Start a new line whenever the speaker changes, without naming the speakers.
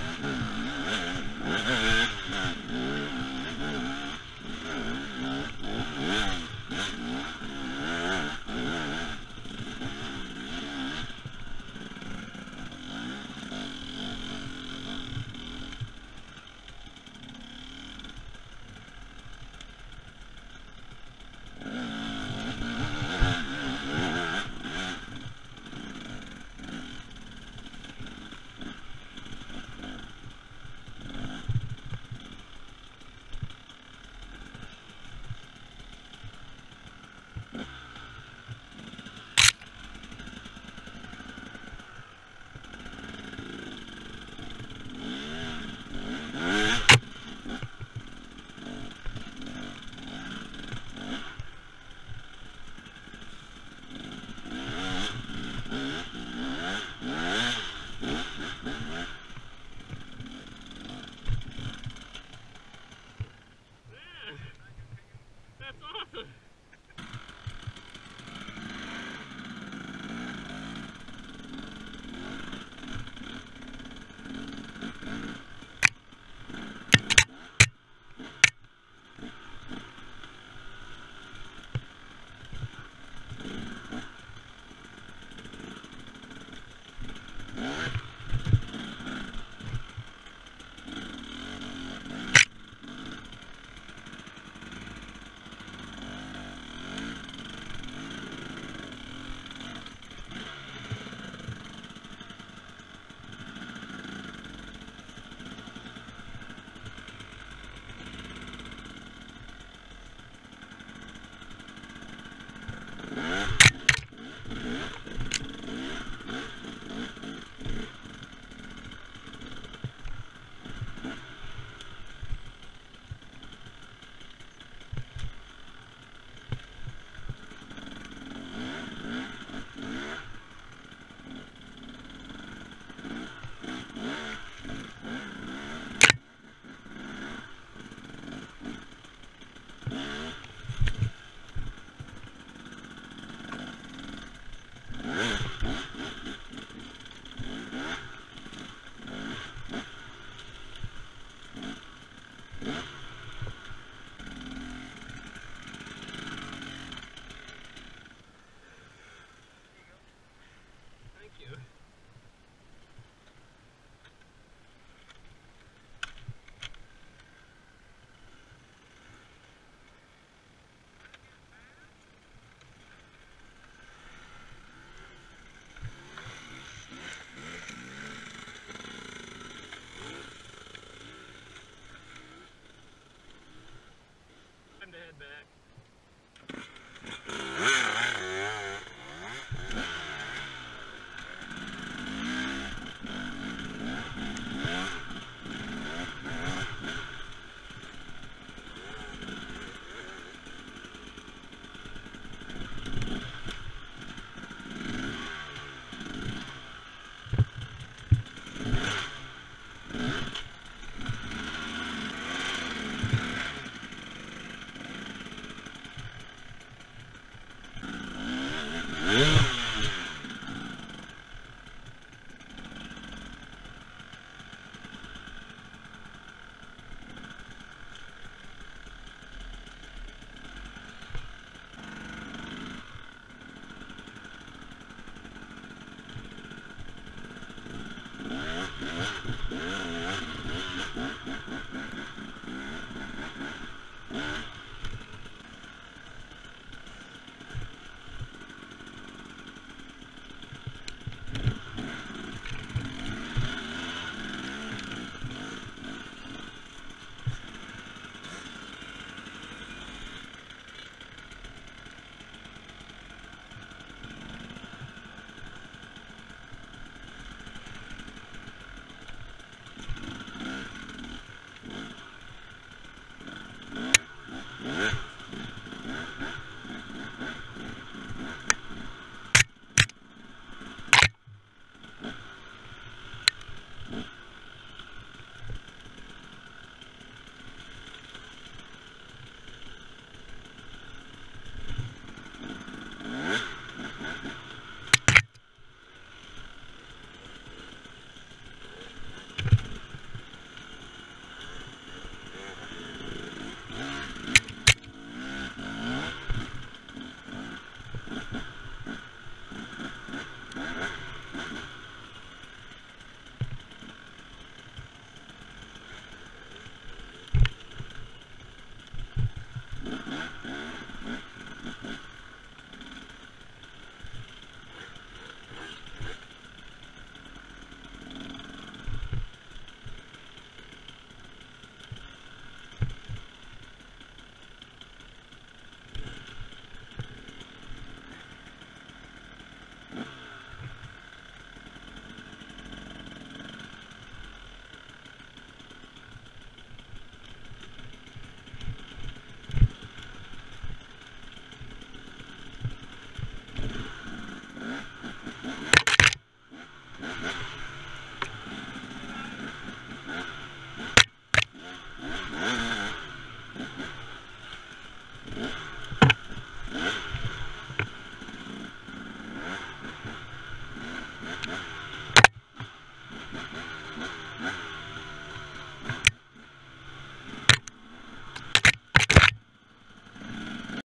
Mm-hmm. You. Back.